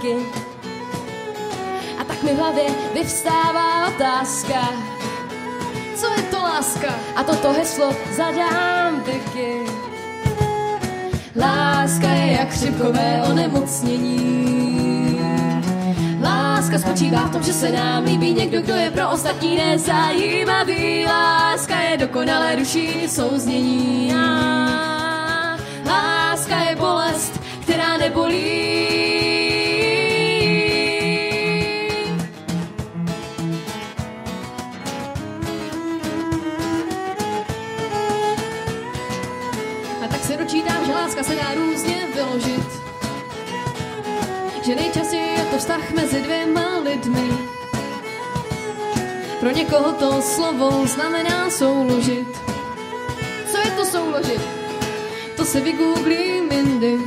díky. A tak mi v hlavě vyvstává otázka, Co je to láska? a toto heslo zadám Vicky. Láska je jak chřipkové onemocnění. Láska spočívá v tom, že se nám líbí někdo, kdo je pro ostatní nezajímavý. Láska je dokonalé duší souznění. Láska je bolest, A tak se dočítám, že láska se dá různě vyložit. Že nejčastěji je to vztah mezi dvěma lidmi. Pro někoho to slovo znamená souložit. Co je to souložit? To si vygooglím jindy.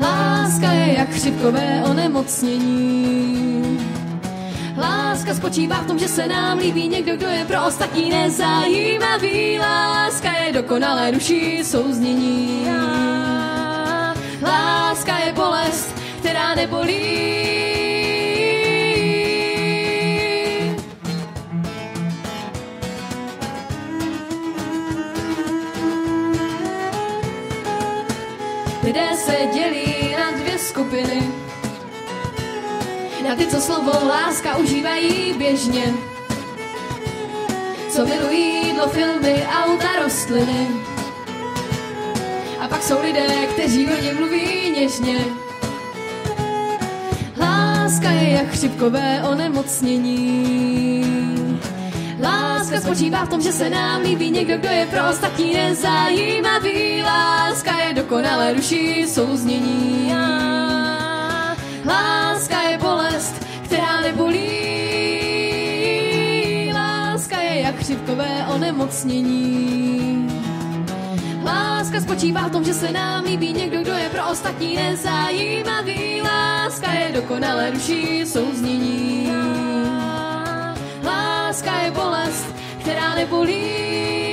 Láska je jak chřipkové onemocnění. Láska spočívá v tom, že se nám líbí někdo, kdo je pro ostatní nezajímavý. Láska je dokonalé duší souznění. Láska je bolest, která nebolí. Lidé se dělí na dvě skupiny. Na ty, co slovo láska užívají běžně. Co milují jídlo, filmy, auta, rostliny. A pak jsou lidé, kteří o něm mluví něžně. Láska je jak chřipkové onemocnění. Láska spočívá v tom, že se nám líbí někdo, kdo je pro ostatní nezajímavý. Láska je dokonalé duší souznění. Láska chřipkové onemocnění. Láska spočívá v tom, že se nám líbí někdo, kdo je pro ostatní nezajímavý. Láska je dokonalé duší souznění. Láska je bolest, která nebolí.